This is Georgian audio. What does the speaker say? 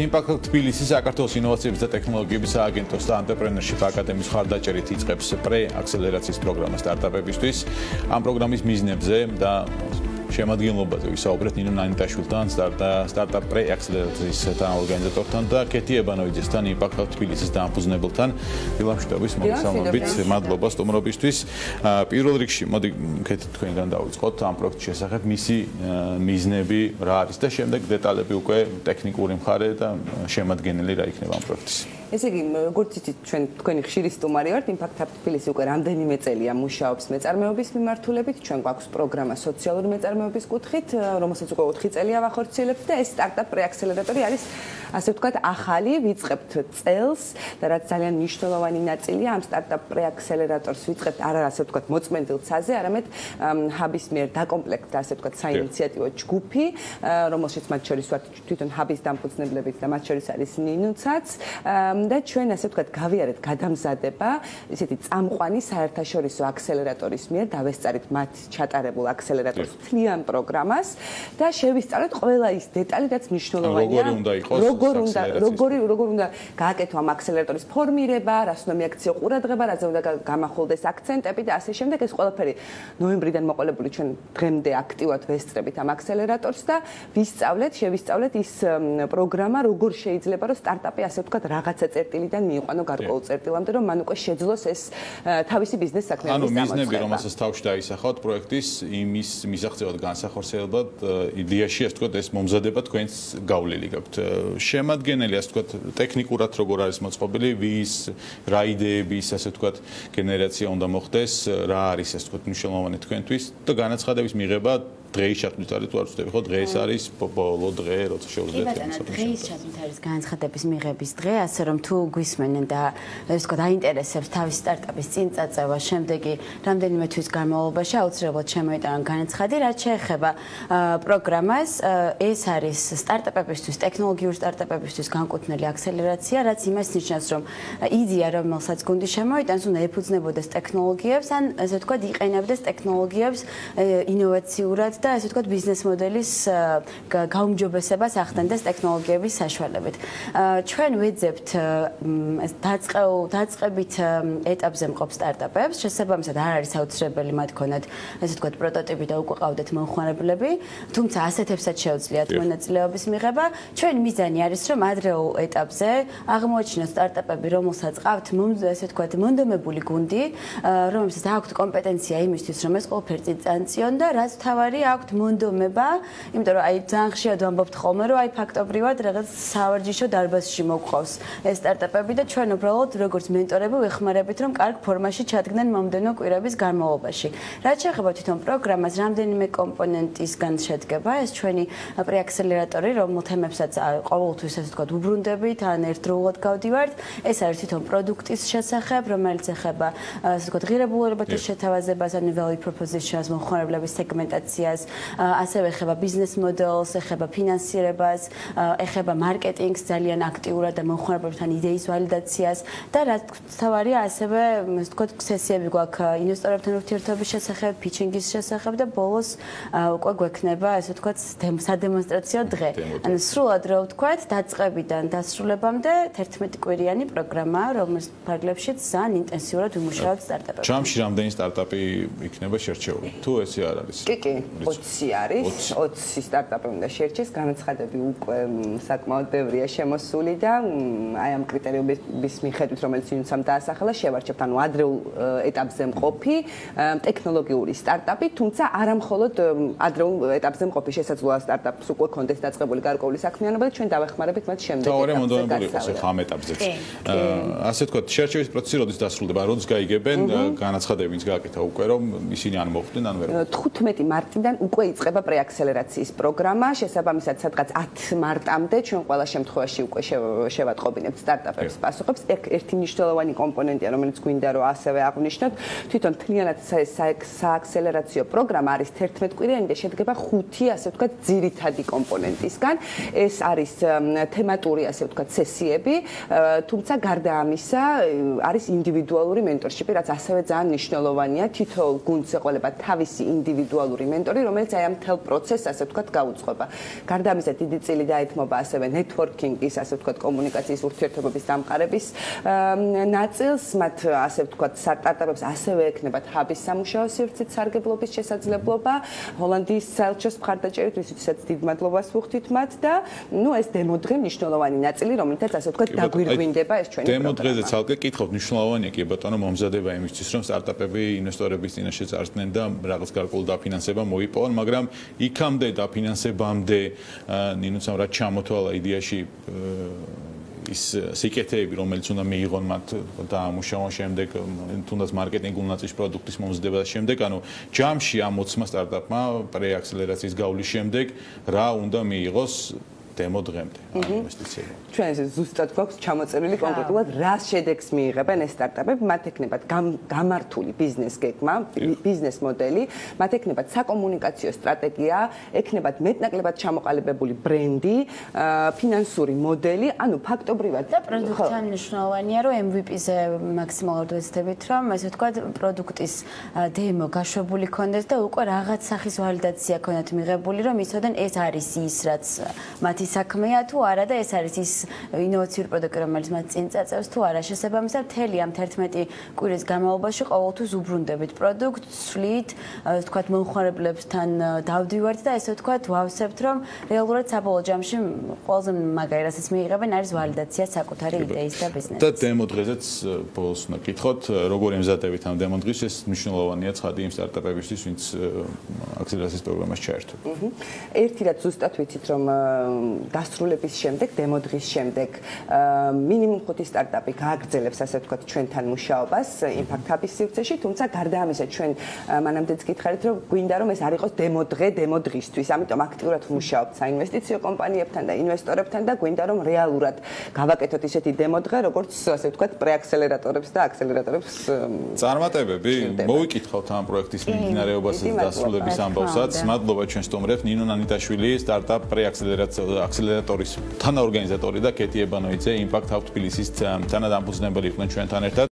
Impact თბილისი საქართველოს ინოვაციების და ტექნოლოგიების სააგენტოს და Entrepreneurship აკადემიის ხარდაჭერით იწყებს პრე-აქსელერაციის პროგრამა სტარტაპებისთვის. ამ პროგრამის მიზნებზე და შემოადგენლობაზე ვისაუბრეთ ნინო ნანიტაშვილთან სტარტაპ პრე-აქსელერაციის თანაორგანიზატორთან და კეთი ებანოვიძესთან იმპაქტ თბილისის დამფუძნებელთან დილამშვიდობის მოგესალმებით მადლობა სტუმრობისთვის. პირველ რიგში მოდი კეთი თქვენგან დავიწყოთ ამ პროექტის შესახებ. მისი მიზნები რა არის და შემდეგ დეტალები უკვე ტექნიკური მხარე და შემოადგენელი რა იქნება ამ პროექტის ესე იგი როგორც იცით ჩვენ თქვენი ხშირი სტუმარი ვართ იმპაქტ თბილისი უკვე რამდენიმე წელია მუშაობს მეწარმეობის მიმართულებით ჩვენ გვაქვს პროგრამა სოციალური მეწარმეობის კუთხით რომელსაც უკვე 4 წელია ვახორციელებთ და ეს სტარტაპ პრეაქსელერატორი არის ასე ვთქვათ ახალი ვიწყებთ წელს და რაც ძალიან მნიშვნელოვანი ნაწილია ამ სტარტაპ პრეაქსელერატორს ვიწყებთ არა ასე ვთქვათ მოწმენდილ ცაზე არამედ ჰაბის მიერ დაკომპლექტდა ასე ვთქვათ საინიციატივო ჯგუფი რომელშიც მათ შორის ვართ თვითონ ჰაბის დამფუძნებლებით და მათ შორის არის ნინუცაც და ჩვენ ასე ვთქვათ გავიარეთ გადამზადება ისეთი წამყვანი საერთაშორისო აქსელერატორის მიერ დავესწარით მათ ჩატარებულ აქსელერატორის თლიან პროგრამას და შევისწავლეთ ყველა ის დეტალი რაც მნიშვნელოვანია. როგორი უნდა იყოს როგორ უნდა როგორი როგორ უნდა გააკეთო ამ აქსელერატორის ფორმირება რას უნდა მიაქციო ყურადღება რაზე უნდა გამახოლდეს აქცენტები და ასე შემდეგ. ეს ყველაფერი ნოემბრიდან მოყოლებული ჩვენ დღემდე აქტიურად ვესწრებით ამ აქსელერატორს და ვისწავლეთ შევისწავლეთ ის პროგრამა როგორ შეიძლება რომ სტარტაპი ასე ვთქვათ რაღაცა წერტილიდან მიიყვანო გარკვეულ წერტილამდე, რომ მან უკვე შეძლოს ეს თავისი ბიზნეს საქმეების დამოწყება. ანუ მიზნები, რომელსაც თავში დაისახავთ პროექტის იმის მისაღწევად განსახორციელებლად იდეაში, ასე ვთქვათ, ეს მომზადება თქვენს გავლილი გაქვთ. შემადგენელი, ასე ვთქვათ, ტექნიკურად როგორ არის მოწყობილი, ვის რა იდეების, ასე ვთქვათ, გენერაცია უნდა მოხდეს, რა არის, ასე ვთქვათ, მნიშვნელოვანი თქვენთვის და განაცხადების მიღება დღეის ჩათვლით არის თუ არ ვწდები ხო? დღეს არის ბოლო დღე როცა შევძლეთ ეს დღეის ჩათვლით არის განცხადების მიღების დღე ასე რომ თუ გვისმენენ და ეს თქო დაინტერესებს თავის სტარტაპის წინ წაწევა შემდეგი რამდენიმე თვის განმავლობაში აუცილებლად შემოიტანონ განაცხადი რაც შეეხება პროგრამას. ეს არის სტარტაპებისთვის ტექნოლოგიურ სტარტაპებისთვის განკუთვნილი აქსელერაცია რაც იმას ნიშნავს რომ იდეა რომელსაც გუნდი შემოიტანს უნდა ეფუძნებოდეს ტექნოლოგიებს ან ასე თქო იყენებდეს ტექნოლოგიებს ინოვაციურად და ასე ვთქვათ ბიზნეს მოდელის გაუმჯობესებას ახდენდეს ტექნოლოგიების საშუალებით. ჩვენ ვეძებთ დაწყეულ დაწყებით ეტაპზე მყოფ სტარტაპებს, შესაბამისად არ არის აუცილებელი მათ ქონათ ასე ვთქვათ პროტოტიპი და უკვე ყავდეთ მომხმარებლები, თუმცა ასეთებსაც შეუძლიათ მონაწილეობის მიღება. ჩვენ მიზანი არის რომ ადრეულ ეტაპზე აღმოაჩინოთ სტარტაპები, რომელსაც ყავთ ასე ვთქვათ მონდომებული გუნდი, რომელსაც აქვს კომპეტენცია იმისთვის, რომ ეს ყველაფერი წიწანციონ და რაც თავარი აქვთ მონდომება, იმიტომ რომ აი ძალიან ხშირად ვამბობთ ხოლმე, რომ აი ფაქტობრივად რაღაც სავარჯიშო დარბაზში მოგყავს ეს სტარტაპები და ჩვენ უბრალოდ როგორც მენტორები ვეხმარებით, რომ კარგ ფორმაში ჩადგნენ მომდენო კვირების განმავლობაში. რაც შეეხება თვითონ პროგრამას, რამდენიმე კომპონენტისგან შედგება ეს ჩვენი პრეაქსელერატორი, რომელ თემებსაც ყოველთვის ასე ვთქვათ, უბრუნდებით, ან ერთდროულად გავდივართ. ეს არის თვითონ პროდუქტის შესახებ, რომელიც ეხება ასე ვთქვათ, ღირებულებათა შეთავაზებას, ან value propositions, მომხმარებლების სეგმენტაციას, პროცესს, ასევე ეხება ბიზნეს მოდელს, ეხება ფინანსირებას, ეხება მარკეტინგს ძალიან აქტიურად და მომხმარებლებთან იდეის ვალიდაციას და რაც თავარია ასევე, ასე ვთქვათ, სესიები გვაქვს ინვესტორებთან ურთიერთობის შესახებ, ფიჩინგის შესახებ და ბოლოს უკვე გვექნება, ასე ვთქვათ, სადემონსტრაციო დღე. ანუ სრულად რო ვთქვათ, დაწყებიდან დასრულებამდე 11 კვირიანი პროგრამა, რომლის ფარგლებშიც ძალიან ინტენსიურად ვიმუშავებთ სტარტაპებში. ჯამში რამდენი სტარტაპი იქნება შერჩეული? თუ ესე არ არის. კი, კი. 20 არის 20 სტარტაპი უნდა შეერჩეს განაცხადები უკვე საკმაოდ ბევრია შემოსული და აი ამ კრიტერიუმების მიხედვით რომელიც ინსამ დაასახელა შევარჩევთ ანუ ადრეულ ეტაპზე მყოფი ტექნოლოგიური სტარტაპი თუმცა არა მხოლოდ ადრეულ ეტაპზე მყოფი შესაძლოა სტარტაპს უკვე კონდეს დაწყებული გარკვეული საქმიანობა და ჩვენ დავეხმარებით მათ შემდეგ ეტაპზე. თორე მონდომებული იყოს ხა ამ ეტაპზე. ასე თქვა შერჩევის პროცესი როდის დასრულდება? როდის გაიგებენ განაცხადები ვინც გააკეთა უკვე რომ ისინი ან მოხდნენ ან ვერ. 15 მარტიდან უკვე იწყება პრეაქსელერაციის პროგრამა, შესაბამისად სადღაც 10 მარტამდე ჩვენ ყველა შემთხვევაში უკვე შევატყობინებთ სტარტაპებს პასუხებს. ერთი მნიშვნელოვანი კომპონენტია, რომელიც გვინდა რომ ასევე აღვნიშნოთ, თვითონ თლიანად სააქსელერაციო პროგრამა არის 11 კვირიანი და შედგება 5, ასე ვთქვათ, ძირითადი კომპონენტისგან. ეს არის თემატური, ასე ვთქვათ, სესიები, თუმცა გარდა ამისა, არის ინდივიდუალური მენტორშიპი, რაც ასევე ძალიან მნიშვნელოვანია. თითოეულ გუნდს ეყოლება თავისი ინდივიდუალური მენტორი, სტარტაპი, რომელიც აი ამ მთელ პროცესს ასე ვთქვათ გაუძღვება. გარდა ამისა, დიდი წილი დაეთმობა ასევე networking-ის, ასე ვთქვათ, კომუნიკაციის ურთიერთობების დამყარების ნაწილს, მათ ასე ვთქვათ, სტარტაპებს ასევე ექნებათ ჰაბის სამუშაო სივრცით სარგებლობის შესაძლებლობა. ჰოლანდიის საელჩოს მხარდაჭერით, ვისაც დიდ მადლობას ვუხდით მათ და ნუ ეს დემო დღე მნიშვნელოვანი ნაწილი, რომელთაც ასე ვთქვათ, დაგვირგვინდება ეს ჩვენი დემო დღეზე ცალკე კითხავთ, მნიშვნელოვანია კი ბატონო, მომზადება იმისთვის, რომ სტარტაპები ინვესტორების წინაშე წარსდნენ და რაღაც გარკვეულ დაფინანსება მოიპოვონ, მაგრამ იქამდე დაფინანსებამდე ნინუც ამ რა ჩამოთვალა იდეაში ის სიკეთეები, რომელიც უნდა მიიღონ მათ და ამუშავონ შემდეგ თუნდაც მარკეტინგულ ნაწილში პროდუქტის მომზადება და შემდეგ, ანუ ჯამში ამ 20 სტარტაპმა პრეაქსელერაციის გავლის შემდეგ რა უნდა მიიღოს დემო დღემდე ინვესტიციები. ჩვენ ეს ზუსტად გვაქვს ჩამოწერილი კონკრეტულად რა შედეგს მიიღებენ ეს სტარტაპები, მათ ექნებათ გამართული ბიზნეს გეგმა, ბიზნეს მოდელი, მათ ექნებათ საკომუნიკაციო სტრატეგია, ექნებათ მეტნაკლებად ჩამოყალიბებული ბრენდი, ფინანსური მოდელი, ანუ ფაქტობრივად და პროდუქტთან მნიშვნელოვანია, რომ MVP-ზე მაქსიმალურად ვეცდებით, რომ ესე ვთქვათ, პროდუქტის დემო გაშვებული კონდეს და უკვე რაღაც სახის ვალიდაცია ქონათ მიღებული, რომ იცოდნენ ეს არის ის, რაც მათი საქმეა თუ არა და ეს არის ის ინოვაციური პროდუქტი რომელიც მათ წინ წაწევს თუ არა. შესაბამისად მთელი ამ 11 კვირის განმავლობაში ყოველთვის უბრუნდებით. პროდუქტს სვლით თქვათ მომხმარებლებთან დავდივართ და ესე ვთქვათ ვავსებთ რომ რეალურად საბოლოო ჯამში ყველაზე მაგარი რასაც მიიღებენ არის ვალიდაცია საკუთარი იდეის და ბიზნესის. და დემო დღესაც ბოლოს უნდა კითხოთ როგორ ემზადებით ამ დემო დღის ეს მნიშვნელოვანია ცხადი იმ სტარტაპებისთვის ვინც აქსელერაციის პროგრამას ჩაერთო ერთი რაც ზუსტად ვიცით რომ დასრულების შემდეგ, დემო დღის შემდეგ, მინიმუმ 5 სტარტაპი გააგრძელებს ასე ვთქვათ ჩვენთან მუშაობას Impact Hub-ის სივრცეში, თუმცა გარდა ამისა ჩვენ მანამდეც გითხარით, რომ გვინდა რომ ეს არ იყოს დემო დღე, დემო დღისთვის, ამიტომ აქტიურად მუშაობთ საინვესტიციო კომპანიებთან და ინვესტორებთან და გვინდა რომ რეალურად გავაკეთოთ ისეთი დემო დღე, როგორც ასე ვთქვათ პრეაქსელერატორებს და აქსელერატორებს წარმატებები. მოვიკითხავთ ამ პროექტის მიმდინარეობასა და დასრულების ამბავსაც. მადლობა ჩვენ სტუმრებს ნინო ნანიტაშვილი, სტარტაპ პრეაქსელერატორ აქსელერატორის თანაორგანიზატორი და კეთი ებანოიძე იმპაქტ ჰაბ თბილისის თანადამფუძნებელი იყვნენ ჩვენთან ერთად